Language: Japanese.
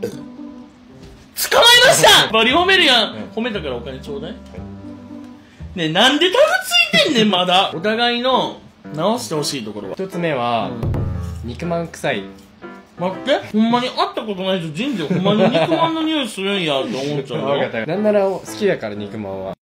捕まえました！バリ褒めるやん、褒めたからお金ちょうだい、ねえなんでタグついてんねんまだ。お互いの直してほしいところは。一つ目は、肉まん臭い。待って。ほんまに会ったことない人人生ほんまに肉まんの匂いするんやって思っちゃうよ。分った。なんなら好きやから肉まんは。